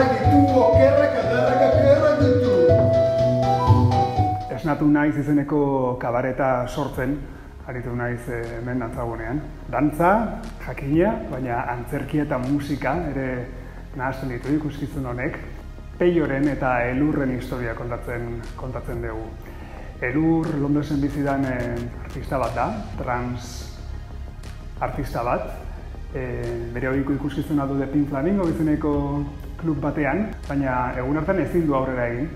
guerra que tuvo, guerra que larga, guerra. Esnatu naiz izeneko kabareta sortzen, aritu naiz eh, hemen antzagunean. Dantza, jakina, baina antzerkia eta musika ere nahasten ditu ikuskizun honek. Peioren eta elurren historia kontatzen, kontatzen dugu. Elur Londresen bizidan eh, artista bat da, trans artista bat. E, bere horiko ikuskizuna du de Pink Flamingo bizuneko klub batean, baina egun hartan ezin du aurrera egin.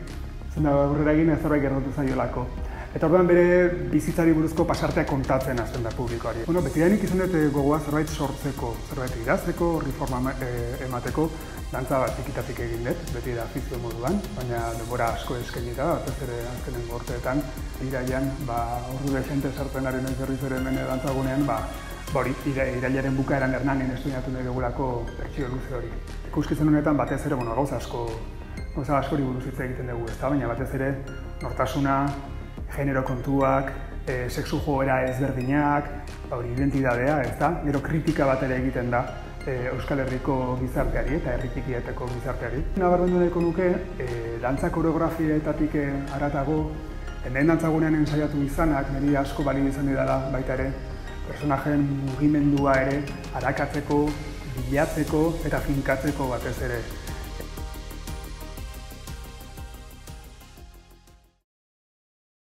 Du aurrera egin ez zerbait gertatu zaiolako. Eta orduan bere bizitzari buruzko pasartea kontatzen hasten da publikoari. Bueno, beti denik izan dut gogoa zerbait sortzeko, zerbait idazteko, horri forma eh, emateko, dantza bat ikitatik egin dut, beti da afizio moduan, baina denbora asko eskaini da, batez ere azkenen gorteetan, iraian, ba, ordu gente sartzen ari nahi berriz ere hemen dantzagunean, ba, hori, irailaren bukaeran hernanin estudiatu nahi dugulako pertsio luze hori. Ikuskizun honetan batez ere, bueno, gauza asko, gauza askori buruz hitz egiten dugu, ezta? baina batez ere nortasuna, genero kontuak, e, sexu joera ezberdinak, hori identidadea, ez da? Gero kritika bat ere egiten da e, Euskal Herriko gizarteari eta herritikieteko gizarteari. Nabarmendu nahiko nuke, e, dantza koreografietatik aratago, hemen dantzagunean ensaiatu izanak, niri asko bali izan dira baita ere, personajen mugimendua ere arakatzeko, bilatzeko eta finkatzeko batez ere